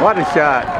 What a shot.